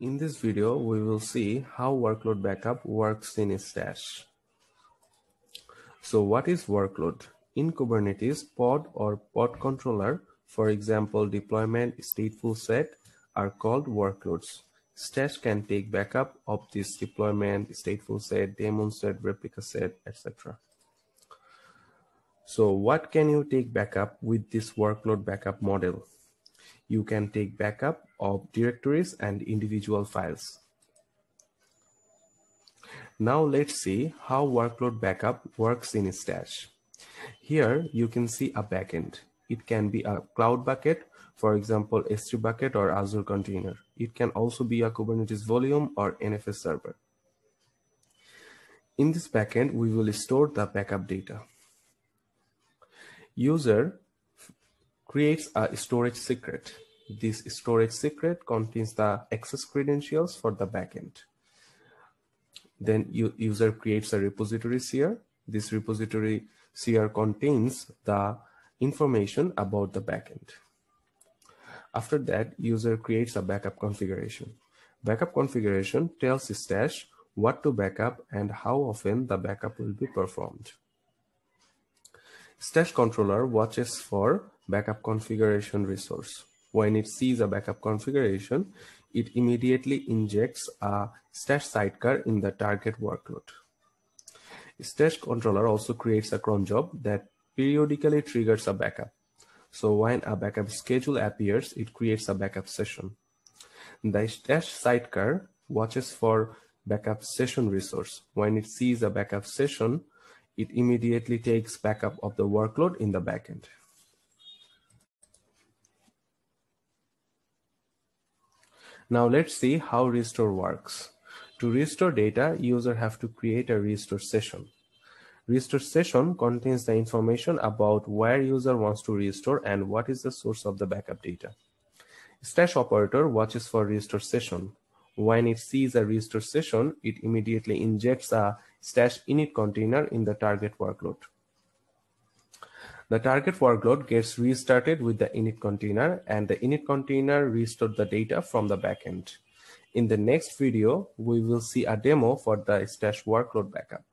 In this video, we will see how workload backup works in Stash. So what is workload? In Kubernetes, pod or pod controller, for example, deployment stateful set are called workloads. Stash can take backup of this deployment, stateful set, daemon set, replica set, etc. So what can you take backup with this workload backup model? You can take backup of directories and individual files. Now let's see how workload backup works in Stash. Here you can see a backend. It can be a cloud bucket, for example, S3 bucket or Azure container. It can also be a Kubernetes volume or NFS server. In this backend, we will store the backup data. User creates a storage secret. This storage secret contains the access credentials for the backend. Then user creates a repository CR. This repository CR contains the information about the backend. After that, user creates a backup configuration. Backup configuration tells Stash what to backup and how often the backup will be performed. Stash controller watches for backup configuration resource. When it sees a backup configuration, it immediately injects a stash sidecar in the target workload. Stash controller also creates a cron job that periodically triggers a backup. So when a backup schedule appears, it creates a backup session. The stash sidecar watches for backup session resource. When it sees a backup session, it immediately takes backup of the workload in the backend. Now let's see how restore works. To restore data, user have to create a restore session. Restore session contains the information about where user wants to restore and what is the source of the backup data. Stash operator watches for restore session. When it sees a restore session, it immediately injects a stash init container in the target workload. The target workload gets restarted with the init container and the init container restores the data from the backend. In the next video, we will see a demo for the stash workload backup.